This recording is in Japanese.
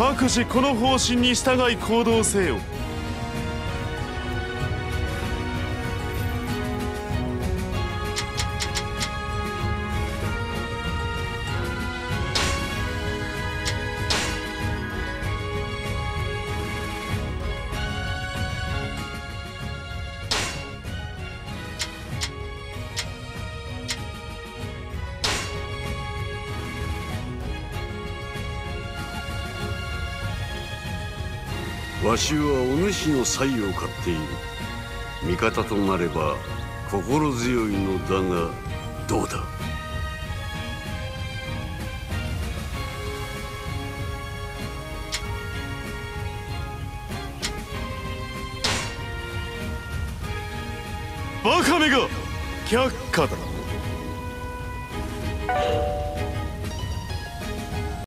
各自この方針に従い行動せよわしはお主の才を買っている。味方となれば心強いのだがどうだ？バカめが！却下だ。